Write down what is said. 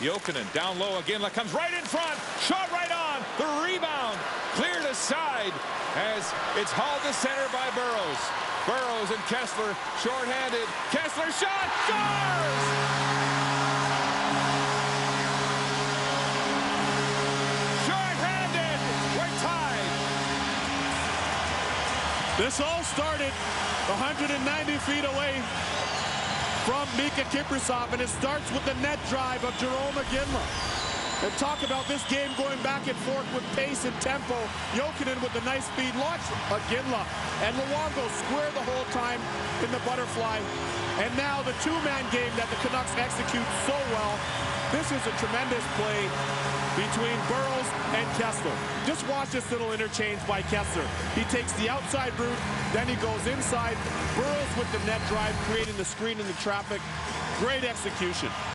Jokinen down low again. Comes right in front. Shot right on. The rebound cleared aside as it's hauled to center by Burrows. Burrows and Kesler shorthanded. Kesler shot. Scores! This all started 190 feet away from Miikka Kiprusoff, and it starts with the net drive of Jarome Iginla. And talk about this game going back and forth with pace and tempo. Jokinen with the nice speed launch. Iginla and Luongo square the whole time in the butterfly. And now the two-man game that the Canucks execute so well. This is a tremendous play between Burrows and Kesler. Just watch this little interchange by Kesler. He takes the outside route, then he goes inside. Burrows with the net drive, creating the screen in the traffic. Great execution.